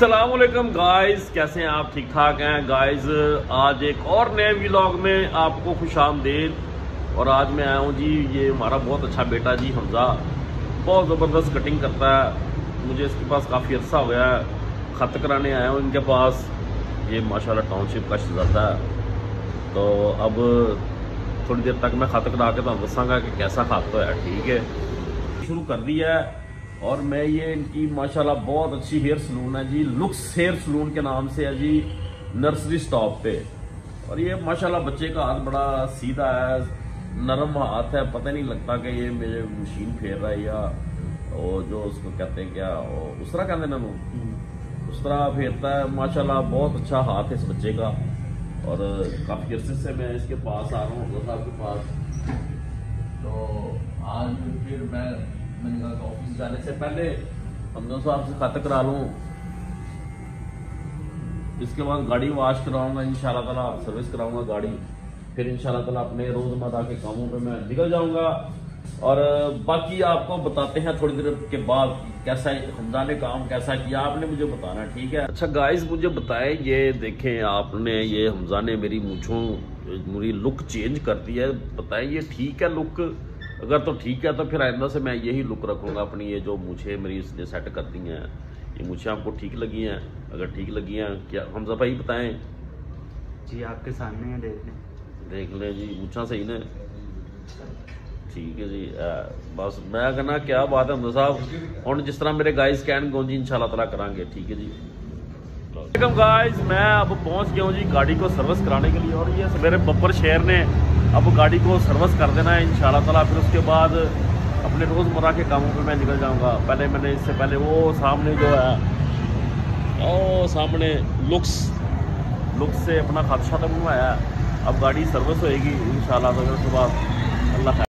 वालेकुम गाइस कैसे हैं आप? ठीक ठाक हैं? गाइस आज एक और नए व्लॉग में आपको खुश आमदेद। और आज मैं आया हूँ जी, ये हमारा बहुत अच्छा बेटा जी, हमजा। बहुत ज़बरदस्त कटिंग करता है। मुझे इसके पास काफ़ी अर्सा हो गया है। ख़त कराने आया हूँ इनके पास। ये माशाल्लाह टाउनशिप का शहजादा है। तो अब थोड़ी देर तक मैं ख़त करा के तो दसागा कि कैसा खत होया। ठीक है। शुरू कर दिया है। और मैं ये इनकी माशाल्लाह बहुत अच्छी हेयर सलून है जी। लुक्स हेयर सलून के नाम से है जी नर्सरी स्टॉप पे। और ये माशाल्लाह बच्चे का हाथ बड़ा सीधा है नरम हाथ है। पता नहीं लगता कि ये मेरे मशीन फेर रहा है या वो जो उसको कहते हैं क्या उस तरह कहते हैं ना उस तरह फेरता है माशाल्लाह बहुत अच्छा हाथ है इस बच्चे का। और काफ़ी अर्से से मैं इसके पास आ रहा हूँ साहब के पास। तो आज फिर मैं मैंने कहा ऑफ़िस जाने से पहले हमजा साहब से खत करा लूँ। इसके बाद गाड़ी वॉश कराऊँगा इन ताला सर्विस कराऊँगा गाड़ी। फिर इन ताला अपने रोज़मर्रा के कामों पे मैं निकल जाऊँगा। और, बाकी आपको बताते हैं थोड़ी देर के बाद कैसा हमजा ने काम कैसा किया, आपने मुझे बताना, ठीक है? अच्छा गाइस मुझे बताएँ, ये देखें, आपने, ये हमजा ने मेरी मूछों, मेरी लुक चेंज कर दी है। बताएँ, ये ठीक है लुक अगर तो ठीक है तो फिर आइंदा से मैं यही लुक रखूँगा अपनी ये जो मुझे मेरी इसने सेट कर दी हैं ये मुझे आपको ठीक लगी हैं अगर ठीक लगी हैं क्या हमजा भाई बताएँ? जी आपके सामने है देख लें। देख लें जी मुछा सही ने? ठीक है जी आ, बस मैं कहना क्या बात है हमजा साहब? हम जिस तरह मेरे गाइस कैन गो जी इंशाल्लाह तला करांगे ठीक है जी। वेलकम गाइस मैं अब पहुँच गया हूँ जी गाड़ी को सर्विस कराने के लिए और ये मेरे बब्बर शेर ने अब गाड़ी को सर्विस कर देना है इन ताला फिर उसके बाद अपने रोज़मर्रा के कामों पे मैं निकल जाऊँगा। पहले मैंने इससे पहले वो सामने जो है, ओ, सामने लुक्स लुक्स से अपना खादशा तो घुमाया अब गाड़ी सर्विस होएगी इन तो फिर उसके बाद अल्लाह